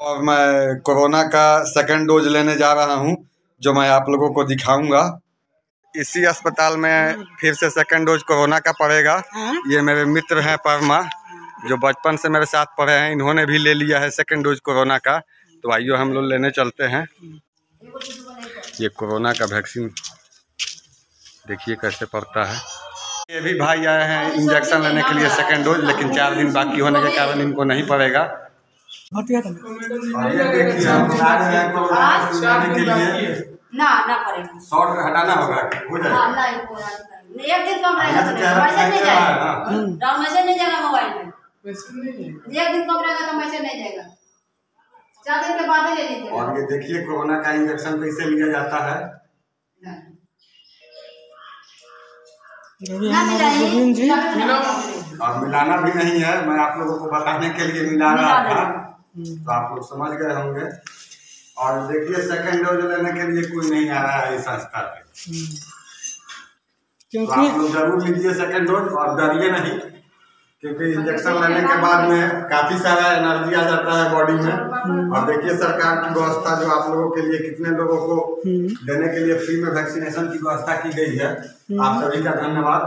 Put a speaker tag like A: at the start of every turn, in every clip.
A: और मैं कोरोना का सेकंड डोज लेने जा रहा हूँ जो मैं आप लोगों को दिखाऊँगा। इसी अस्पताल में फिर से सेकंड डोज कोरोना का पड़ेगा। ये मेरे मित्र हैं परमा जो बचपन से मेरे साथ पढ़े हैं इन्होंने भी ले लिया है सेकंड डोज कोरोना का। तो आइयो हम लोग लेने चलते हैं। ये कोरोना का वैक्सीन देखिए कैसे पड़ता है। ये भी भाई आए हैं इंजेक्शन लेने के लिए सेकेंड डोज लेकिन चार दिन बाकी होने के कारण इनको नहीं पड़ेगा। और ये देखिए हम आ रहे हैं कोरोना वैक्सीन लेने के लिए
B: ना ना करेंगे।
A: शॉर्ट हटाना होगा हो
B: हाँ
A: जाएगा
B: नहीं एक दिन कम रहेगा तो मैसेज नहीं
A: है
B: जाएगा? डाउन मैसेज नहीं जाएगा मोबाइल में। एक दिन कम रहेगा तो मैसेज नहीं जाएगा। चार दिन के बाद ही ले लीजिएगा।
A: और ये देखिए कोरोना का इंजेक्शन कैसे लिया जाता है। और मिलाना भी नहीं है मैं आप लोगों को बताने के लिए मिला रहा था। तो आप लोग समझ गए होंगे। और देखिए सेकंड डोज लेने के लिए कोई नहीं आ रहा है इस संस्था पे। तो आप लोग ज़रूर लीजिए सेकंड डोज और डरिए नहीं क्योंकि इंजेक्शन लेने के बाद में काफ़ी सारा एनर्जी आ जाता है बॉडी में। और देखिए सरकार की व्यवस्था जो आप लोगों के लिए कितने लोगों को देने के लिए फ्री में वैक्सीनेशन की व्यवस्था की गई है आप सभी का धन्यवाद।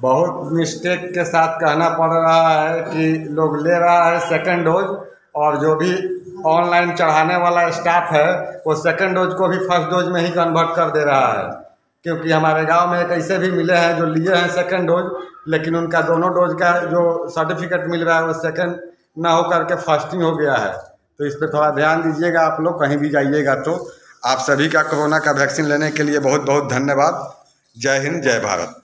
A: बहुत मिस्टेक के साथ कहना पड़ रहा है कि लोग ले रहा है सेकंड डोज और जो भी ऑनलाइन चढ़ाने वाला स्टाफ है, वो सेकंड डोज को भी फ़र्स्ट डोज में ही कन्वर्ट कर दे रहा है। क्योंकि हमारे गाँव में एक ऐसे भी मिले हैं जो लिए हैं सेकंड डोज लेकिन उनका दोनों डोज का जो सर्टिफिकेट मिल रहा है, वो सेकंड ना हो करके फास्टिंग हो गया है। तो इस पर थोड़ा ध्यान दीजिएगा आप लोग, कहीं भी जाइएगा तो। आप सभी का कोरोना का वैक्सीन लेने के लिए बहुत बहुत धन्यवाद। जय हिंद, जय भारत।